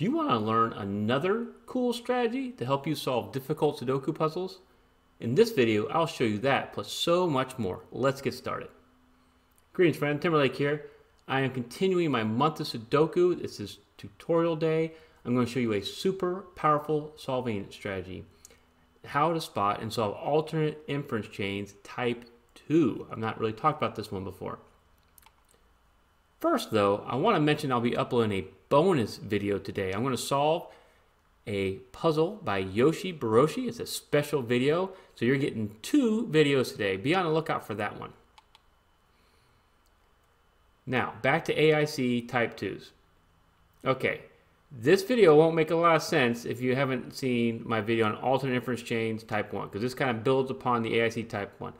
Do you want to learn another cool strategy to help you solve difficult Sudoku puzzles? In this video, I'll show you that plus so much more. Let's get started. Greetings friend, Timberlake here. I am continuing my month of Sudoku. This is tutorial day. I'm going to show you a super powerful solving strategy. How to spot and solve alternate inference chains type 2. I've not really talked about this one before. First though, I want to mention I'll be uploading a bonus video today. I'm going to solve a puzzle by Yoshi Baroshi. It's a special video, so you're getting two videos today. Be on the lookout for that one. Now, back to AIC Type 2s. Okay, this video won't make a lot of sense if you haven't seen my video on alternate inference chains Type 1, because this kind of builds upon the AIC Type 1.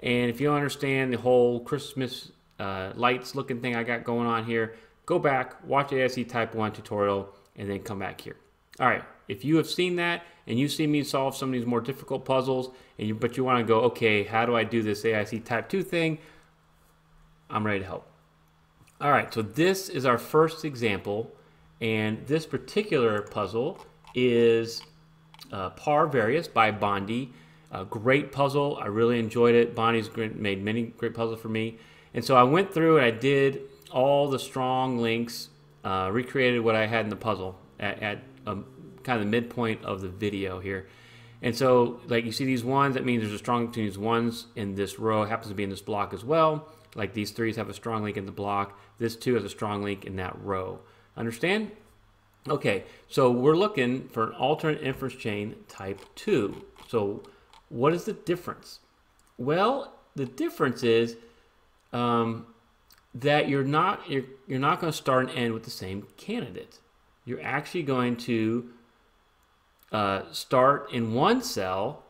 And if you don't understand the whole Christmas uh, lights looking thing I got going on here, go back, watch AIC Type 1 tutorial, and then come back here. All right, if you have seen that and you see me solve some of these more difficult puzzles, and you, but you want to go, okay, how do I do this AIC Type 2 thing? I'm ready to help. All right, so this is our first example, and this particular puzzle is uh, Par Varius by Bondye. A great puzzle. I really enjoyed it. Bondye's made many great puzzles for me. And so I went through and I did all the strong links, uh, recreated what I had in the puzzle at, at um, kind of the midpoint of the video here. And so, like you see these ones, that means there's a strong link between these ones in this row. Happens to be in this block as well. Like these threes have a strong link in the block. This two has a strong link in that row. Understand? Okay, so we're looking for an alternate inference chain type 2. So what is the difference? Well, the difference is um, that you're not you're, you're not going to start and end with the same candidate. You're actually going to uh, start in one cell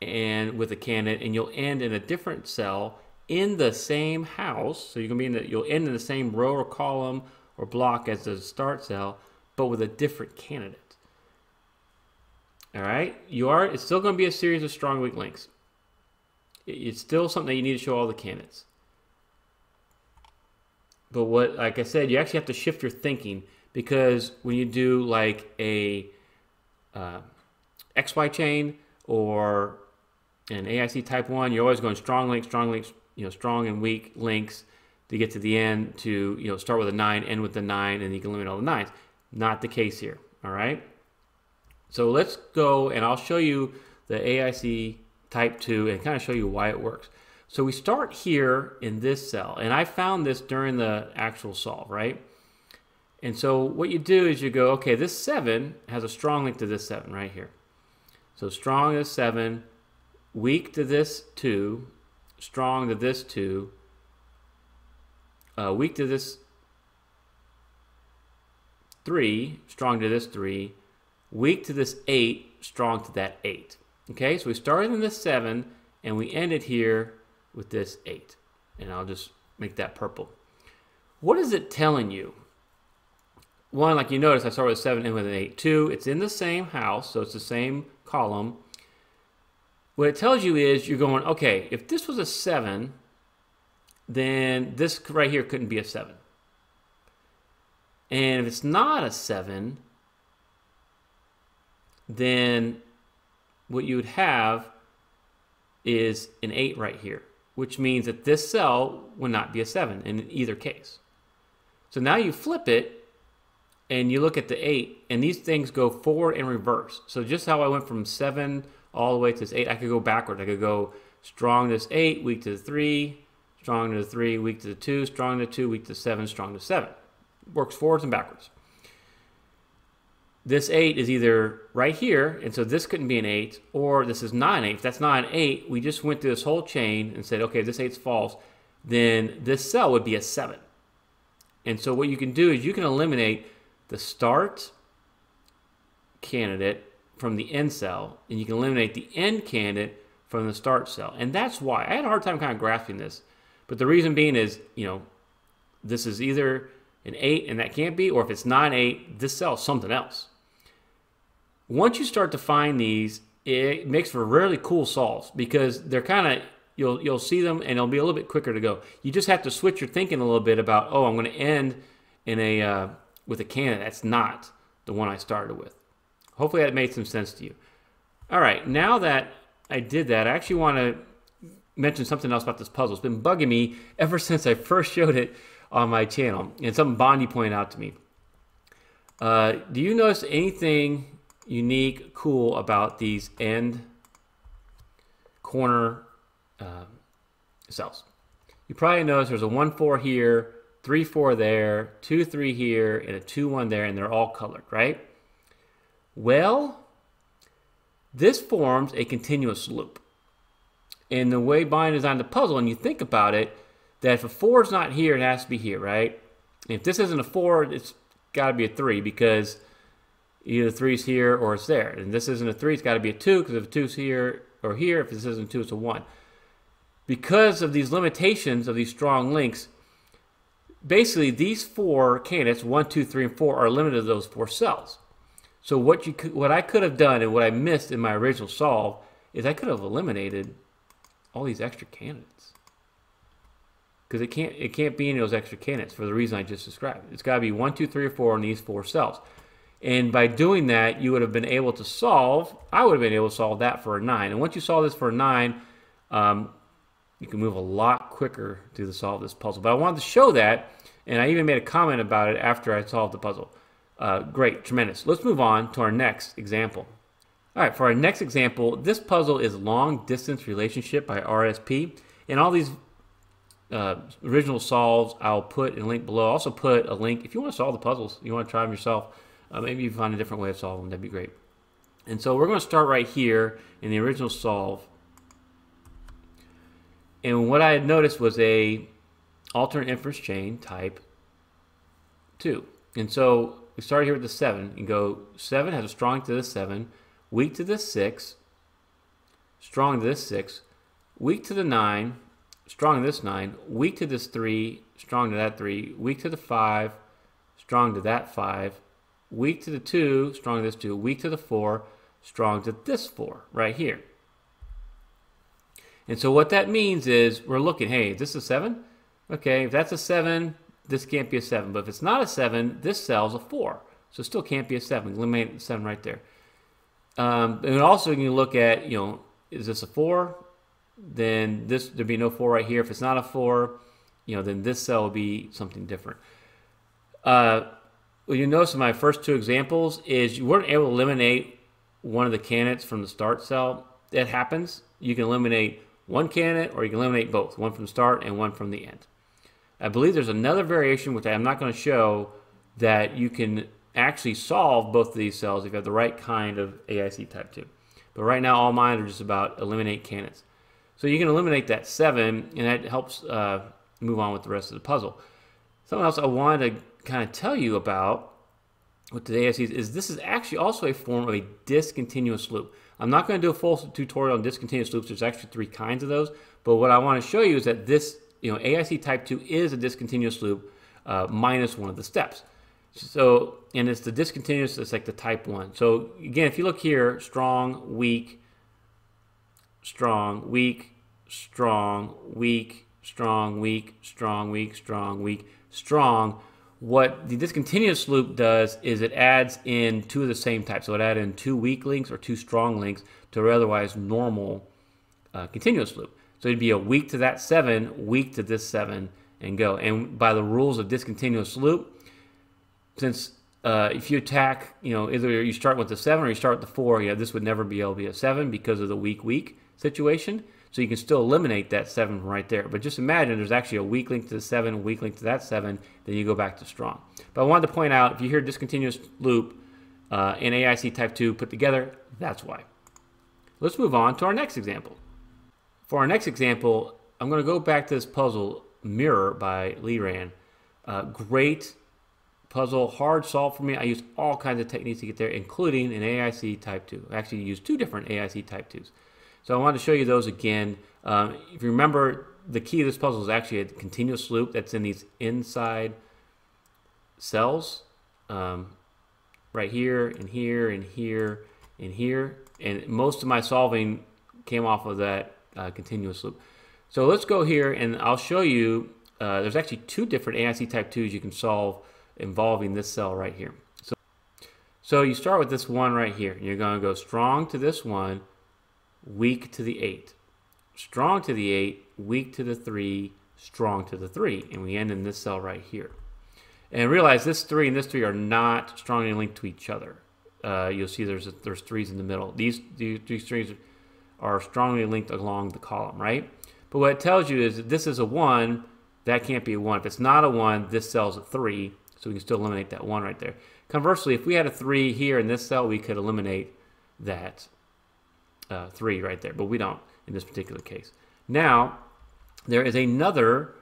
and with a candidate, and you'll end in a different cell in the same house. So going to be in the, you'll end in the same row or column or block as the start cell, but with a different candidate. All right, you are. It's still going to be a series of strong weak links. It's still something that you need to show all the candidates. But what, like I said, you actually have to shift your thinking because when you do like a uh, XY chain or an AIC type one, you're always going strong links, strong links, you know, strong and weak links to get to the end to, you know, start with a nine, end with the nine, and you can limit all the nines. Not the case here, all right? So let's go and I'll show you the AIC type two and kind of show you why it works. So we start here in this cell, and I found this during the actual solve, right? And so what you do is you go, okay, this 7 has a strong link to this 7 right here. So strong is 7, weak to this 2, strong to this 2, uh, weak to this 3, strong to this 3, weak to this 8, strong to that 8. Okay, so we started in this 7, and we ended here with this 8. And I'll just make that purple. What is it telling you? One, like you notice, I start with a 7 and with an 8. Two, it's in the same house, so it's the same column. What it tells you is you're going, okay, if this was a 7, then this right here couldn't be a 7. And if it's not a 7, then what you would have is an 8 right here which means that this cell would not be a 7 in either case. So now you flip it and you look at the 8, and these things go forward and reverse. So just how I went from 7 all the way to this 8, I could go backward. I could go strong to this 8, weak to the 3, strong to the 3, weak to the 2, strong to the 2, weak to the 7, strong to 7. Works forwards and backwards this 8 is either right here, and so this couldn't be an 8, or this is not an 8. If that's not an 8, we just went through this whole chain and said, okay, if this 8's false, then this cell would be a 7. And so what you can do is you can eliminate the start candidate from the end cell, and you can eliminate the end candidate from the start cell. And that's why. I had a hard time kind of grasping this. But the reason being is, you know, this is either an 8 and that can't be, or if it's not an 8, this cell is something else. Once you start to find these, it makes for really cool solves because they're kind of you'll you'll see them and it'll be a little bit quicker to go. You just have to switch your thinking a little bit about oh I'm going to end in a uh, with a candidate that's not the one I started with. Hopefully that made some sense to you. All right, now that I did that, I actually want to mention something else about this puzzle. It's been bugging me ever since I first showed it on my channel, and something Bondye pointed out to me. Uh, do you notice anything unique, cool about these end corner uh, cells? You probably notice there's a 1-4 here, 3-4 there, 2-3 here, and a 2-1 there, and they're all colored, right? Well, this forms a continuous loop. And the way Bondye designed the puzzle, and you think about it, that if a 4 is not here, it has to be here, right? If this isn't a 4, it's got to be a 3 because either three's here or it's there. And this isn't a 3, it's got to be a 2 because if a 2 is here or here, if this isn't 2, it's a 1. Because of these limitations of these strong links, basically these four candidates, 1, 2, and 4, are limited to those four cells. So what you could, what I could have done and what I missed in my original solve is I could have eliminated all these extra candidates because it can't it can't be any of those extra candidates for the reason I just described. It's got to be one, two, three, or four in these four cells. And by doing that, you would have been able to solve. I would have been able to solve that for a nine. And once you solve this for a nine, um, you can move a lot quicker to solve this puzzle. But I wanted to show that, and I even made a comment about it after I solved the puzzle. Uh, great, tremendous. Let's move on to our next example. All right, for our next example, this puzzle is Long Distance Relationship by RSP. And all these uh, original solves I'll put in link below. I'll also put a link, if you want to solve the puzzles, you want to try them yourself, uh, maybe you find a different way of solving that'd be great. And so we're going to start right here in the original solve. And what I had noticed was a alternate inference chain type 2. And so we start here with the 7 and go 7 has a strong to the 7, weak to the 6, strong to this 6, weak to the 9, strong to this 9, weak to this 3, strong to that 3, weak to the 5, strong to that 5, weak to the 2, strong to this 2, weak to the 4, strong to this 4 right here. And so what that means is we're looking, hey, is this a 7? Okay, if that's a 7, this can't be a 7. But if it's not a 7, this cell's a 4. So it still can't be a 7. Eliminate the 7 right there. Um, and also you can look at, you know, is this a 4? Then this there'd be no 4 right here. If it's not a 4, you know, then this cell will be something different. Uh, what you notice in my first two examples is you weren't able to eliminate one of the candidates from the start cell. That happens. You can eliminate one candidate or you can eliminate both, one from the start and one from the end. I believe there's another variation, which I'm not going to show, that you can actually solve both of these cells if you have the right kind of AIC type 2. But right now, all mine are just about eliminate candidates. So you can eliminate that 7, and that helps uh, move on with the rest of the puzzle. Something else I wanted to kind of tell you about with the AICs is this is actually also a form of a discontinuous loop. I'm not going to do a full tutorial on discontinuous loops. There's actually three kinds of those. But what I want to show you is that this you know, AIC type 2 is a discontinuous loop uh, minus one of the steps. So, and it's the discontinuous, it's like the type 1. So again, if you look here, strong, weak, strong, weak, strong, weak, strong, weak, strong, weak, strong, weak, strong. What the discontinuous loop does is it adds in two of the same type. So it adds in two weak links or two strong links to an otherwise normal uh, continuous loop. So it'd be a weak to that seven, weak to this seven, and go. And by the rules of discontinuous loop, since uh, if you attack, you know, either you start with the seven or you start with the four, yeah, this would never be able to be a seven because of the weak weak situation. So you can still eliminate that seven from right there. But just imagine there's actually a weak link to the seven, a weak link to that seven, then you go back to strong. But I wanted to point out, if you hear discontinuous loop uh, and AIC type 2 put together, that's why. Let's move on to our next example. For our next example, I'm going to go back to this puzzle, Mirror by Leyrann. Uh, great puzzle, hard solve for me. I use all kinds of techniques to get there, including an AIC Type 2. I actually use two different AIC Type 2s. So I wanted to show you those again. Um, if you remember, the key to this puzzle is actually a continuous loop that's in these inside cells. Um, right here, and here, and here, and here. And most of my solving came off of that uh, continuous loop. So let's go here and I'll show you, uh, there's actually two different AIC type 2s you can solve involving this cell right here. So, So you start with this one right here. You're going to go strong to this one, weak to the 8. Strong to the 8, weak to the 3, strong to the 3. And we end in this cell right here. And realize this 3 and this 3 are not strongly linked to each other. Uh, you'll see there's there's 3's in the middle. These, these, these 3's are strongly linked along the column, right? But what it tells you is that this is a 1, that can't be a 1. If it's not a 1, this cell's a 3, so we can still eliminate that 1 right there. Conversely, if we had a 3 here in this cell, we could eliminate that uh, 3 right there, but we don't in this particular case. Now, there is another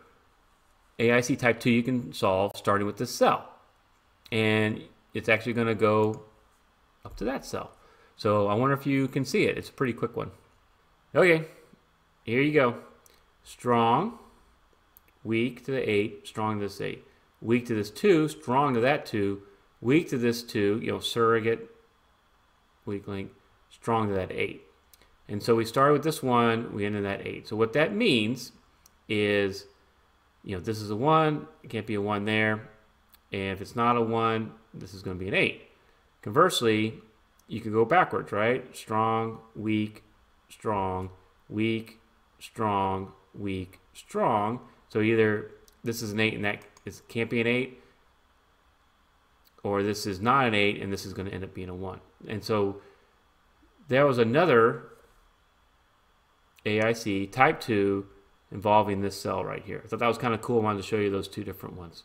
AIC type 2 you can solve starting with this cell. And it's actually going to go up to that cell. So I wonder if you can see it. It's a pretty quick one. Okay, here you go. Strong, weak to the 8, strong to this 8. Weak to this 2, strong to that 2, weak to this 2, you know, surrogate, weak link, strong to that 8. And so we started with this 1, we ended that 8. So what that means is, you know, this is a 1, it can't be a 1 there. And if it's not a 1, this is going to be an 8. Conversely, you could go backwards, right? Strong, weak, strong, weak, strong, weak, strong. So either this is an 8 and that is, can't be an 8, or this is not an 8 and this is going to end up being a 1. And so there was another AIC type 2 involving this cell right here. I thought that was kind of cool. I wanted to show you those two different ones.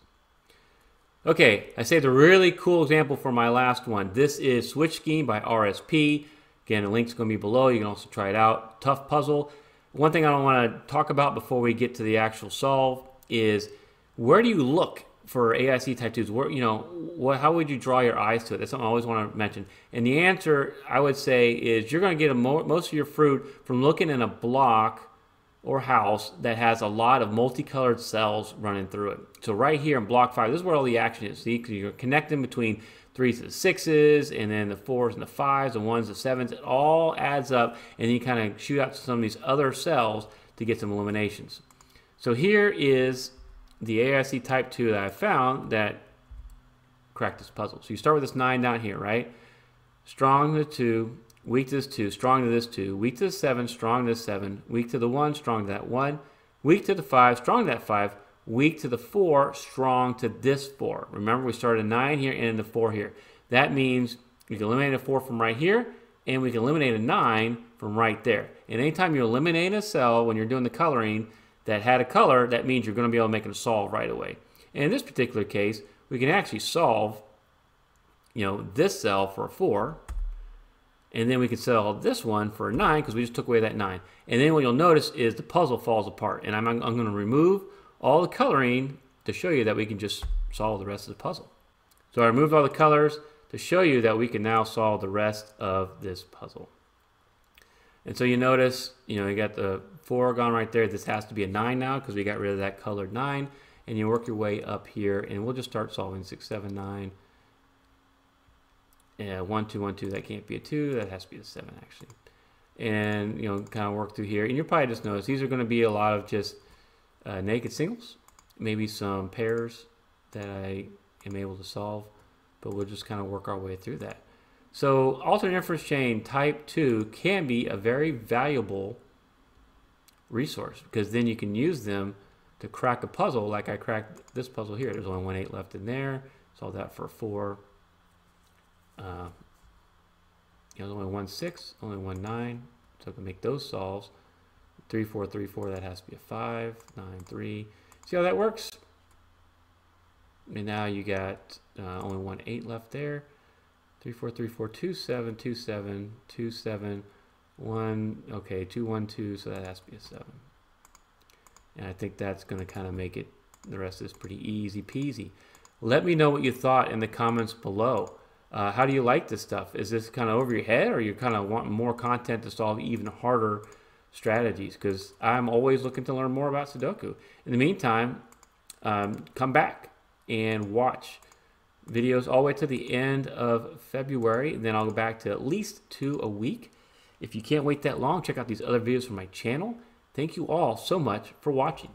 Okay, I saved a really cool example for my last one. This is Switch Scheme by RSP. Again, the link's going to be below. You can also try it out. Tough puzzle. One thing I don't want to talk about before we get to the actual solve is where do you look for AIC 2s? Where, you know, what, how would you draw your eyes to it? That's something I always want to mention. And the answer, I would say, is you're going to get mo most of your fruit from looking in a block or house that has a lot of multicolored cells running through it. So right here in block 5, this is where all the action is. See, because you're connecting between threes and sixes, and then the fours and the fives, the ones, the sevens. It all adds up, and you kind of shoot out to some of these other cells to get some illuminations. So here is the AIC type 2 that I found that cracked this puzzle. So you start with this 9 down here, right? Strong to 2, weak to this 2, strong to this 2, weak to the 7, strong to this 7, weak to the 1, strong to that 1, weak to the 5, strong to that 5, weak to the 4, strong to this 4. Remember, we started a 9 here and a 4 here. That means we can eliminate a 4 from right here, and we can eliminate a 9 from right there. And anytime you eliminate a cell when you're doing the coloring that had a color, that means you're going to be able to make it a solve right away. And in this particular case, we can actually solve you know, this cell for a 4, and then we can sell this one for a 9 because we just took away that 9. And then what you'll notice is the puzzle falls apart. And I'm, I'm going to remove all the coloring to show you that we can just solve the rest of the puzzle. So I removed all the colors to show you that we can now solve the rest of this puzzle. And so you notice, you know, you got the 4 gone right there. This has to be a 9 now because we got rid of that colored 9. And you work your way up here, and we'll just start solving 6, 7, 9. Yeah, 1, 2, 1, 2, that can't be a 2. That has to be a 7, actually. And, you know, kind of work through here. And you'll probably just notice these are going to be a lot of just uh, naked singles, maybe some pairs that I am able to solve, but we'll just kind of work our way through that. So alternate inference chain type 2 can be a very valuable resource because then you can use them to crack a puzzle like I cracked this puzzle here. There's only one 8 left in there. Solve that for 4. Uh, there's only one 6, only one 9. So I can make those solves. 3, 4, 3, 4, that has to be a 5, 9, 3. See how that works? And now you got uh, only one 8 left there. 3, 4, 3, 4, 2, 7, 2, 7, 2, 7, 1, okay, 2, 1, 2, so that has to be a 7. And I think that's going to kind of make it, the rest is pretty easy peasy. Let me know what you thought in the comments below. Uh, how do you like this stuff? Is this kind of over your head or you kind of want more content to solve even harder strategies because I'm always looking to learn more about Sudoku. In the meantime, um, come back and watch videos all the way to the end of February. Then I'll go back to at least two a week. If you can't wait that long, check out these other videos from my channel. Thank you all so much for watching.